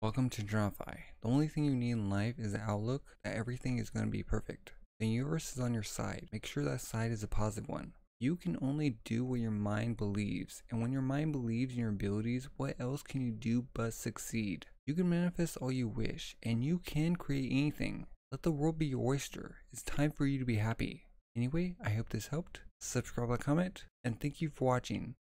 Welcome to Intronautify. The only thing you need in life is the outlook that everything is going to be perfect. The universe is on your side. Make sure that side is a positive one. You can only do what your mind believes, and when your mind believes in your abilities, what else can you do but succeed? You can manifest all you wish, and you can create anything. Let the world be your oyster. It's time for you to be happy. Anyway, I hope this helped. Subscribe, like, comment, and thank you for watching.